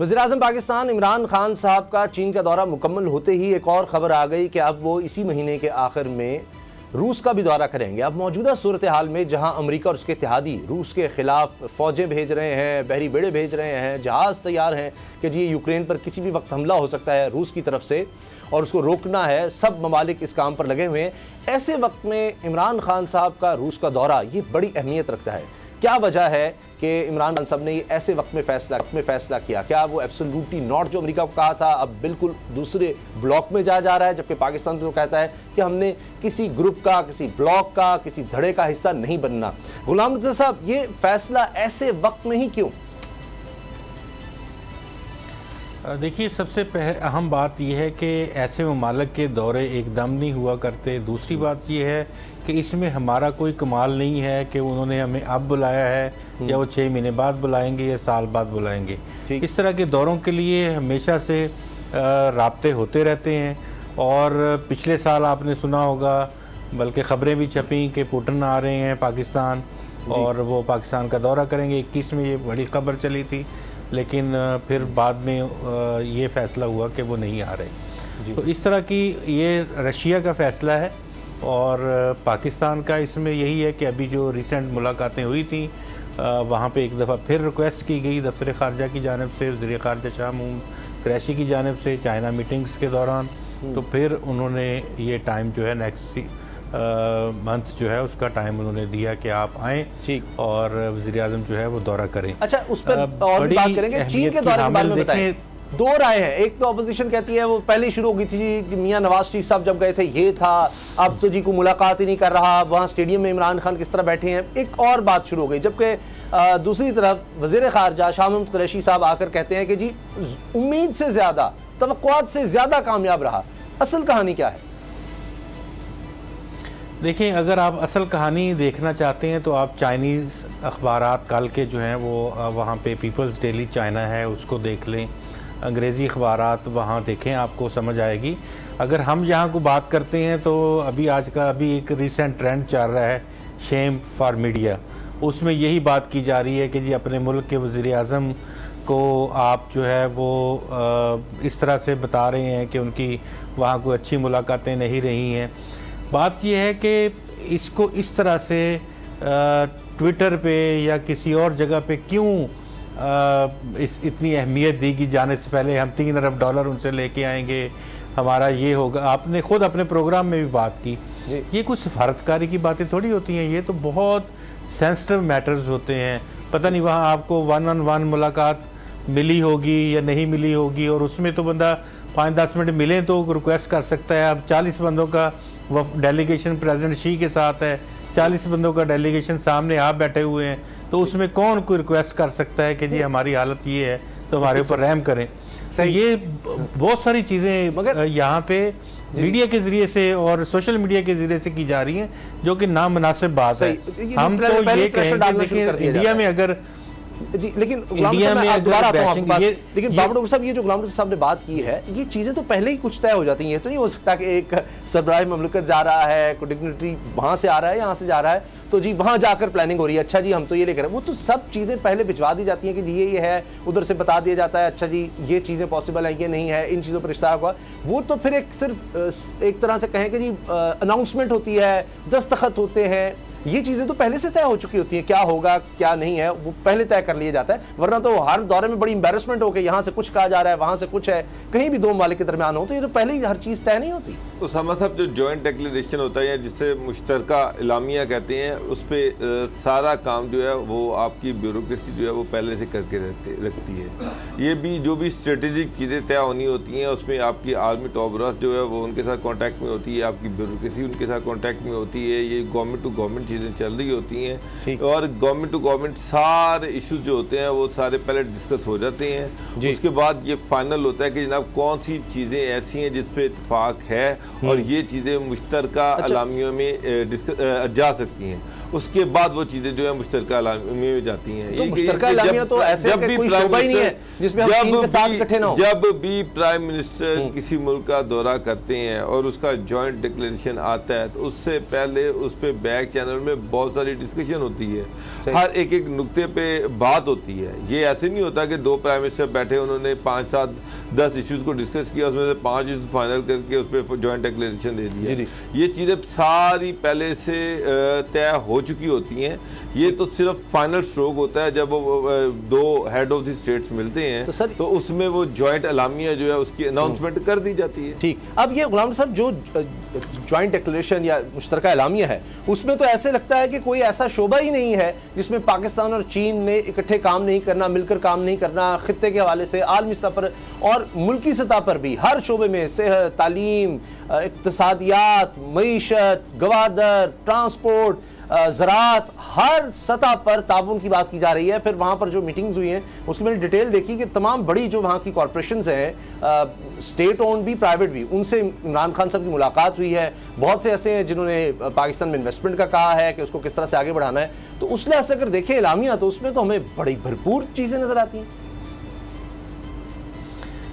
वजी अजम पाकिस्तान इमरान खान साहब का चीन का दौरा मुकम्मल होते ही एक और ख़बर आ गई कि अब वो इसी महीने के आखिर में रूस का भी दौरा करेंगे। अब मौजूदा सूरत हाल में जहाँ अमेरिका और उसके इतिहादी रूस के खिलाफ फ़ौजें भेज रहे हैं, बहरी बेड़े भेज रहे हैं, जहाज़ तैयार हैं कि जी यूक्रेन पर किसी भी वक्त हमला हो सकता है रूस की तरफ़ से और उसको रोकना है, सब ममालिक इस काम पर लगे हुए हैं। ऐसे वक्त में इमरान खान साहब का रूस का दौरा, ये बड़ी अहमियत रखता है। क्या वजह है कि इमरान खान साहब ने ऐसे वक्त में फैसला में फैसला किया? क्या वो एब्सोल्युटली नॉर्थ जो अमेरिका को कहा था, अब बिल्कुल दूसरे ब्लॉक में जाया जा रहा है, जबकि पाकिस्तान तो कहता है कि हमने किसी ग्रुप का, किसी ब्लॉक का, किसी धड़े का हिस्सा नहीं बनना। गुलाम साहब, ये फैसला ऐसे वक्त में ही क्यों? देखिए सबसे अहम बात यह है कि ऐसे ममालक के दौरे एकदम नहीं हुआ करते। दूसरी बात यह है कि इसमें हमारा कोई कमाल नहीं है कि उन्होंने हमें अब बुलाया है या वो छः महीने बाद बुलाएँगे या साल बाद बुलाएँगे। इस तरह के दौरों के लिए हमेशा से रबते होते रहते हैं और पिछले साल आपने सुना होगा बल्कि ख़बरें भी छपी कि पुटन आ रहे हैं पाकिस्तान और वो पाकिस्तान का दौरा करेंगे। इक्कीस में ये बड़ी खबर चली थी लेकिन फिर बाद में ये फैसला हुआ कि वो नहीं आ रहे। तो इस तरह की ये रशिया का फ़ैसला है और पाकिस्तान का इसमें यही है कि अभी जो रिसेंट मुलाकातें हुई थी वहाँ पे एक दफ़ा फिर रिक्वेस्ट की गई दफ्तर ख़ारजा की जानब से वजी ख़ारजा शाह मूम क्रैशी की जानब से चाइना मीटिंग्स के दौरान। तो फिर उन्होंने ये टाइम जो है नेक्स्ट मंथ जो है उसका टाइम उन्होंने दिया कि आप आएँ ठीक। और वजी अजम जो है वो दौरा करें। अच्छा उस पर और भी बात करेंगे? चीन के दौरे के बारे में बताएँ। दो राय है। एक तो अपोजिशन कहती है वो पहले शुरू हो गई थी जी मियाँ नवाज़ शरीफ साहब जब गए थे ये था। अब तो जी को मुलाकात ही नहीं कर रहा। वहाँ स्टेडियम में इमरान खान किस तरह बैठे हैं? एक और बात शुरू हो गई जबकि दूसरी तरफ़ वज़ीर खारजा शाह महमद कुरैशी साहब आकर कहते हैं कि जी उम्मीद से ज़्यादा तो से ज़्यादा कामयाब रहा। असल कहानी क्या है? देखिए अगर आप असल कहानी देखना चाहते हैं तो आप चाइनीज़ अखबार कल के जो हैं, वो वहाँ पे पीपल्स डेली चाइना है, उसको देख लें। अंग्रेज़ी अखबार वहाँ देखें, आपको समझ आएगी। अगर हम यहाँ को बात करते हैं तो अभी आज का, अभी एक रिसेंट ट्रेंड चल रहा है शेम फॉर मीडिया उसमें यही बात की जा रही है कि जी, अपने मुल्क के वज़ी अजम को आप जो है, वो इस तरह से बता रहे हैं कि उनकी वहाँ कोई अच्छी मुलाकातें नहीं रही हैं। बात यह है कि इसको इस तरह से ट्विटर पे या किसी और जगह पे क्यों इस इतनी अहमियत दी कि जाने से पहले हम तीन अरब डॉलर उनसे लेके आएँगे हमारा ये होगा। आपने खुद अपने प्रोग्राम में भी बात की। ये कुछ सफारतकारी की बातें थोड़ी होती हैं। ये तो बहुत सेंसिटिव मैटर्स होते हैं। पता नहीं वहाँ आपको वन ऑन वन मुलाकात मिली होगी या नहीं मिली होगी और उसमें तो बंदा पाँच दस मिनट मिले तो रिक्वेस्ट कर सकता है। अब चालीस बंदों का वह डेलीगेशन प्रेसिडेंट शी के साथ है। चालीस बंदों का डेलीगेशन सामने आप बैठे हुए हैं। तो उसमें कौन कोई रिक्वेस्ट कर सकता है कि जी हमारी हालत ये है तो हमारे ऊपर रहम करें। तो ये बहुत सारी चीज़ें मगर यहाँ पे मीडिया के ज़रिए से और सोशल मीडिया के ज़रिए से की जा रही हैं जो कि नामनासिब बात है। हम तो ये कहेंगे इंडिया में अगर जी लेकिन दोबारा लेकिन बाबू साहब ये जो गुलाम साहब ने बात की है ये चीज़ें तो पहले ही कुछ तय हो जाती हैं। तो नहीं हो सकता कि एक सरबराह ममलकत जा रहा है कोई डिग्नेटरी वहाँ से आ रहा है यहाँ से जा रहा है। तो जी वहाँ जाकर प्लानिंग हो रही है। अच्छा जी हम तो ये लेकर वो तो सब चीज़ें पहले भिजवा दी जाती हैं कि जी ये ये है उधर से बता दिया जाता है अच्छा जी ये चीज़ें पॉसिबल हैं ये नहीं है इन चीज़ों पर रिश्ता हुआ। वो तो फिर एक सिर्फ़ एक तरह से कहें कि जी अनाउंसमेंट होती है दस्तखत होते हैं ये चीज़ें तो पहले से तय हो चुकी होती हैं, क्या होगा, क्या नहीं है, वो पहले तय कर लिया जाता है। वरना तो हर दौरे में बड़ी इंबेरसमेंट हो के यहाँ से कुछ कहा जा रहा है, वहाँ से कुछ है, कहीं भी दो मालिक के दरमियान हो तो ये तो पहले ही हर चीज़ तय नहीं होती। तो समा साहब, जो जॉइंट डिक्लेरेशन होता है जिससे मुश्तर इलामिया कहते हैं, उस पर सारा काम जो है, वो आपकी ब्यूरोसी जो है, वो पहले से करके रखती है। ये भी, जो भी स्ट्रेटेजिक चीज़ें तय होनी होती हैं, उसमें आपकी आर्मी टॉप जो है, वो उनके साथ कॉन्टैक्ट में होती है, आपकी ब्यूरोसी उनके साथ कॉन्टैक्ट में होती है, ये गवर्नमेंट टू गवर्नमेंट चीज़ें चल रही होती हैं। और गवर्नमेंट टू गवर्नमेंट सारे इश्यूज़ जो होते हैं वो सारे पहले डिस्कस हो जाते हैं। उसके बाद ये फाइनल होता है कि जनाब कौन सी चीज़ें ऐसी हैं जिस पर इतफाक है और हम्म। ये चीज़ें मुश्तर अच्छा। अलामियों में जा सकती हैं। उसके बाद वो चीज़ें जो है मुश्तर में जाती हैं। तो मुश्तर तो ऐसे जब भी शोबा ही नहीं है जिसमें हम चीन साथ इकट्ठे ना हो। जब भी प्राइम मिनिस्टर। किसी मुल्क का दौरा करते हैं और उसका जॉइंट डिक्लेरेशन आता है तो उससे पहले उस पर बैक चैनल में बहुत सारी डिस्कशन होती है। हर एक एक नुक्ते पे बात होती है। ये ऐसे नहीं होता कि दो प्राइम मिनिस्टर बैठे उन्होंने पाँच सात दस इश्यूज़ को डिस्कस किया उसमें से पाँच इशूज फाइनल करके उस पर जॉइंट डिक्लेरेशन दे दिया। ये चीज़ें सारी पहले से तय हो चुकी होती हैं। ये तो सिर्फ़ फाइनल स्ट्रोक होता है जब वो दो हेड ऑफ़ द स्टेट्स मिलते हैं तो सर तो उसमें वो जॉइंट अलामिया जो है उसकी अनाउंसमेंट कर दी जाती है। ठीक। अब ये गुलाम साहब जो जॉइंट डिक्लेरेशन या मुश्तर अलामिया है उसमें तो ऐसे लगता है कि कोई ऐसा शोबा ही नहीं है जिसमें पाकिस्तान और चीन ने इकट्ठे काम नहीं करना मिलकर काम नहीं करना खत्े के हवाले से आलमी सतह पर और मुल्की सतह पर भी हर शोबे में सेहत, तालीम इकतसादियात, मीशत, गवादर, ट्रांसपोर्ट ज़रात, हर सतह पर ताउन की बात की जा रही है। फिर वहाँ पर जो मीटिंग्स हुई हैं, उसकी मैंने डिटेल देखी कि तमाम बड़ी जो वहाँ की कॉरपोरेशन हैं स्टेट ओन भी, प्राइवेट भी, उनसे इमरान खान साहब की मुलाकात हुई है। बहुत से ऐसे हैं जिन्होंने पाकिस्तान में इन्वेस्टमेंट का कहा है कि उसको किस तरह से आगे बढ़ाना है। तो उस लिहाज से अगर देखें इलामिया तो उसमें तो हमें बड़ी भरपूर चीज़ें नज़र आती हैं।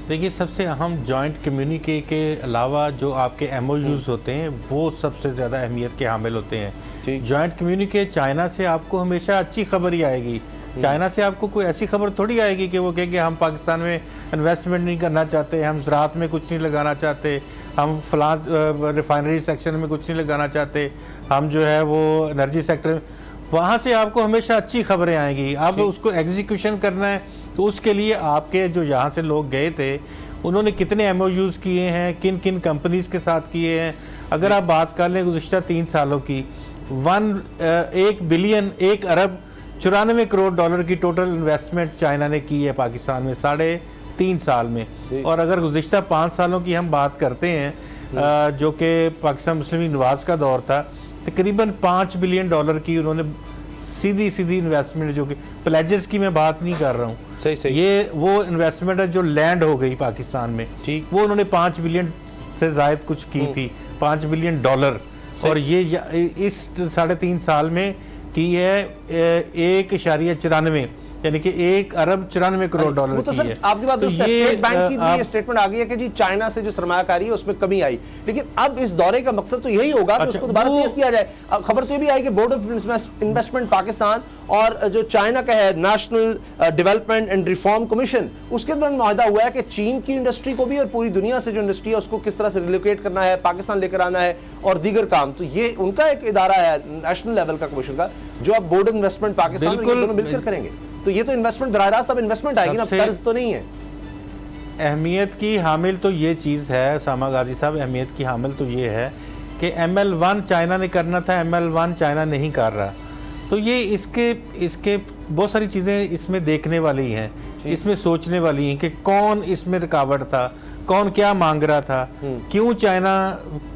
देखिए सबसे अहम जॉइंट कम्युनिके के अलावा जो आपके एम होते हैं वो सबसे ज़्यादा अहमियत के हामिल होते हैं। जॉइंट कम्युनिके चाइना से आपको हमेशा अच्छी खबर ही आएगी। चाइना से आपको कोई ऐसी खबर थोड़ी आएगी कि वो कहेंगे हम पाकिस्तान में इन्वेस्टमेंट नहीं करना चाहते हम ज़रात में कुछ नहीं लगाना चाहते हम फलां रिफाइनरी सेक्शन में कुछ नहीं लगाना चाहते हम जो है वो एनर्जी सेक्टर वहाँ से आपको हमेशा अच्छी खबरें आएँगी। अब उसको एग्जीक्यूशन करना है तो उसके लिए आपके जो यहाँ से लोग गए थे उन्होंने कितने एम किए हैं किन किन कंपनीज़ के साथ किए हैं? अगर आप बात कर लें गुज्त तीन सालों की वन एक बिलियन एक अरब चौरानवे करोड़ डॉलर की टोटल इन्वेस्टमेंट चाइना ने की है पाकिस्तान में साढ़े तीन साल में। और अगर गुजशत पाँच सालों की हम बात करते हैं जो। कि पाकिस्तान मुस्लिम नवाज़ का दौर था तकरीबन पाँच बिलियन डॉलर की उन्होंने सीधी सीधी इन्वेस्टमेंट जो कि प्लेजेस की मैं बात नहीं कर रहा हूँ। सही सही। ये वो इन्वेस्टमेंट है जो लैंड हो गई पाकिस्तान में। ठीक। वो उन्होंने पाँच बिलियन से जायद कुछ की हम्म। थी पाँच बिलियन डॉलर और ये इस साढ़े तीन साल में की है एक इशारिया चौरानवे यानी कि एक अरब चौरानवे करोड़ डॉलर तो सर आपकी बात तो स्टेट बैंक की आप... स्टेटमेंट आ गई है कि जी चाइना से जो सरमाकारी है उसमें कमी आई। लेकिन अब इस दौरे का मकसद तो यही होगा अच्छा, कि उसको दोबारा तेज किया जाए। खबर तो ये भी आई कि बोर्ड ऑफ़ इन्वेस्टमेंट पाकिस्तान और जो चाइना का है national development and reform commission उसके दौरान माहा हुआ है कि चीन की इंडस्ट्री को भी और पूरी दुनिया से जो इंडस्ट्री है उसको किस तरह से रिलोकेट करना है पाकिस्तान लेकर आना है और दीगर काम। तो ये उनका एक इदारा है नेशनल लेवल का कमीशन का जो अब बोर्ड ऑफ़ इन्वेस्टमेंट पाकिस्तान मिलकर करेंगे। तो ये तो इन्वेस्टमेंट बरह रास्त अब इन्वेस्टमेंट आएगी ना कर्ज तो नहीं है। अहमियत की हामिल तो ये चीज़ है सामा गाजी साहब अहमियत की हामिल तो ये है कि एम एल वन चाइना ने करना था एम एल वन चाइना नहीं कर रहा। तो ये इसके इसके बहुत सारी चीज़ें इसमें देखने वाली हैं इसमें सोचने वाली हैं कि कौन इसमें रुकावट था कौन क्या मांग रहा था हम्म। क्यों चाइना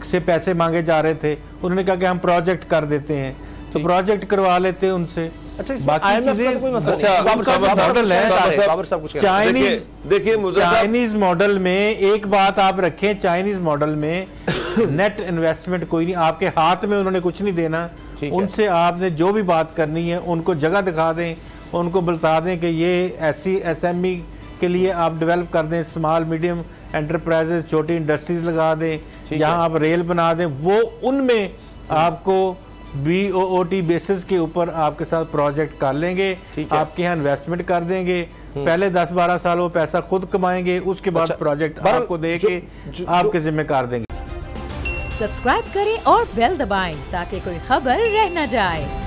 से पैसे मांगे जा रहे थे। उन्होंने कहा कि हम प्रोजेक्ट कर देते हैं। तो प्रोजेक्ट करवा लेते हैं उनसे। चाइनीज़ मॉडल में एक बात आप रखें चाइनीज़ मॉडल में नेट इन्वेस्टमेंट कोई नहीं आपके हाथ में उन्होंने कुछ नहीं देना। उनसे आपने जो भी बात करनी है उनको जगह दिखा दें उनको बता दें कि ये ऐसी एसएमई के लिए आप डेवलप कर दें स्मॉल मीडियम एंटरप्राइजेस छोटी इंडस्ट्रीज़ लगा दें यहाँ आप रेल बना दें। वो उनमें आपको B O O T basis के ऊपर आपके साथ प्रोजेक्ट कर लेंगे आपके यहाँ इन्वेस्टमेंट कर देंगे। हम्म। पहले 10-12 साल वो पैसा खुद कमाएँगे उसके बाद अच्छा, प्रोजेक्ट आपको दे के आपके जिम्मे कर देंगे। सब्सक्राइब करें और बेल दबाएँ ताकि कोई खबर रह न जाए।